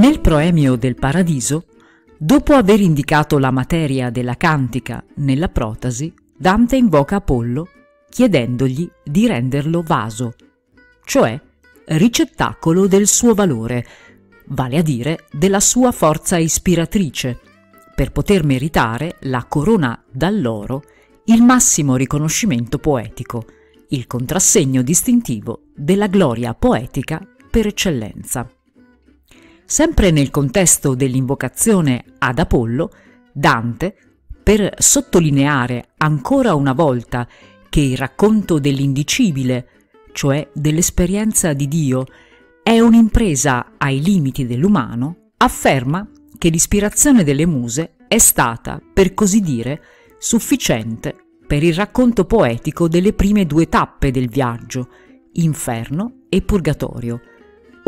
Nel proemio del Paradiso, dopo aver indicato la materia della cantica nella protasi, Dante invoca Apollo chiedendogli di renderlo vaso, cioè ricettacolo del suo valore, vale a dire della sua forza ispiratrice, per poter meritare la corona d'alloro, il massimo riconoscimento poetico, il contrassegno distintivo della gloria poetica per eccellenza. Sempre nel contesto dell'invocazione ad Apollo, Dante, per sottolineare ancora una volta che il racconto dell'indicibile, cioè dell'esperienza di Dio, è un'impresa ai limiti dell'umano, afferma che l'ispirazione delle muse è stata, per così dire, sufficiente per il racconto poetico delle prime due tappe del viaggio, inferno e purgatorio.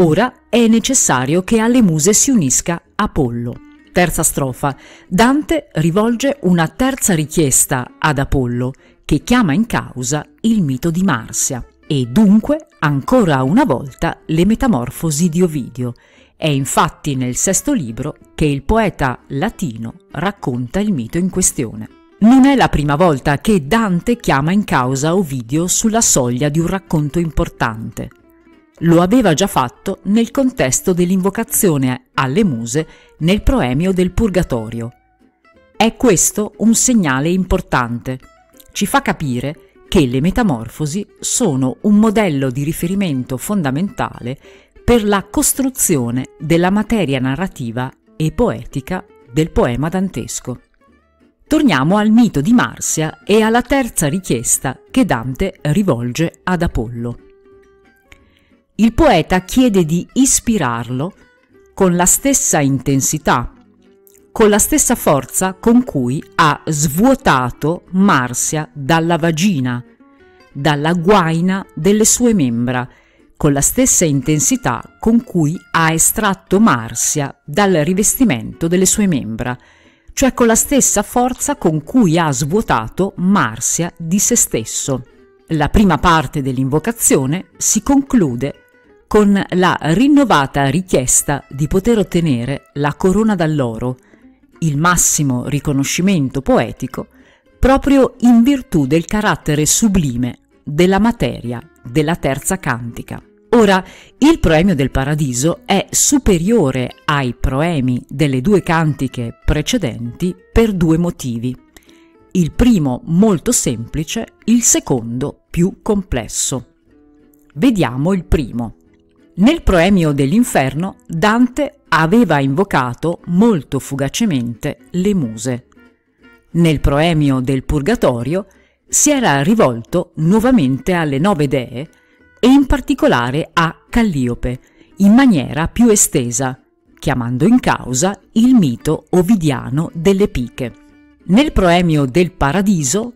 Ora è necessario che alle muse si unisca Apollo. Terza strofa. Dante rivolge una terza richiesta ad Apollo, che chiama in causa il mito di Marsia e dunque ancora una volta le metamorfosi di Ovidio, è infatti nel sesto libro che il poeta latino racconta il mito in questione. Non è la prima volta che Dante chiama in causa Ovidio sulla soglia di un racconto importante. Lo aveva già fatto nel contesto dell'invocazione alle muse nel proemio del Purgatorio. È questo un segnale importante. Ci fa capire che le metamorfosi sono un modello di riferimento fondamentale per la costruzione della materia narrativa e poetica del poema dantesco. Torniamo al mito di Marsia e alla terza richiesta che Dante rivolge ad Apollo. Il poeta chiede di ispirarlo con la stessa intensità, con la stessa forza con cui ha svuotato Marsia dalla vagina, dalla guaina delle sue membra, con la stessa intensità con cui ha estratto Marsia dal rivestimento delle sue membra, cioè con la stessa forza con cui ha svuotato Marsia di se stesso. La prima parte dell'invocazione si conclude con la rinnovata richiesta di poter ottenere la corona d'alloro, il massimo riconoscimento poetico, proprio in virtù del carattere sublime della materia della terza cantica. Ora, il proemio del paradiso è superiore ai proemi delle due cantiche precedenti per due motivi. Il primo molto semplice, il secondo più complesso. Vediamo il primo. Nel proemio dell'inferno Dante aveva invocato molto fugacemente le muse. Nel proemio del purgatorio si era rivolto nuovamente alle nove dee e in particolare a Calliope, in maniera più estesa, chiamando in causa il mito ovidiano delle piche. Nel proemio del Paradiso,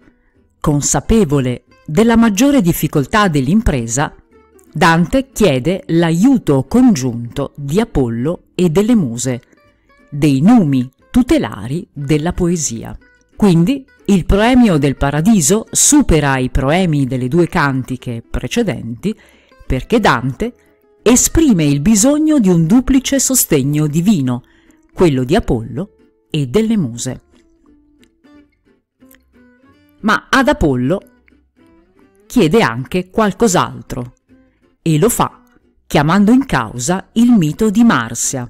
consapevole della maggiore difficoltà dell'impresa, Dante chiede l'aiuto congiunto di Apollo e delle muse, dei numi tutelari della poesia. Quindi il proemio del paradiso supera i proemi delle due cantiche precedenti perché Dante esprime il bisogno di un duplice sostegno divino, quello di Apollo e delle muse. Ma ad Apollo chiede anche qualcos'altro e lo fa chiamando in causa il mito di Marsia,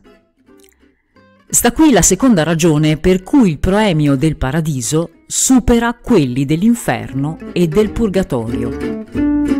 Sta qui la seconda ragione per cui il proemio del paradiso supera quelli dell'inferno e del purgatorio.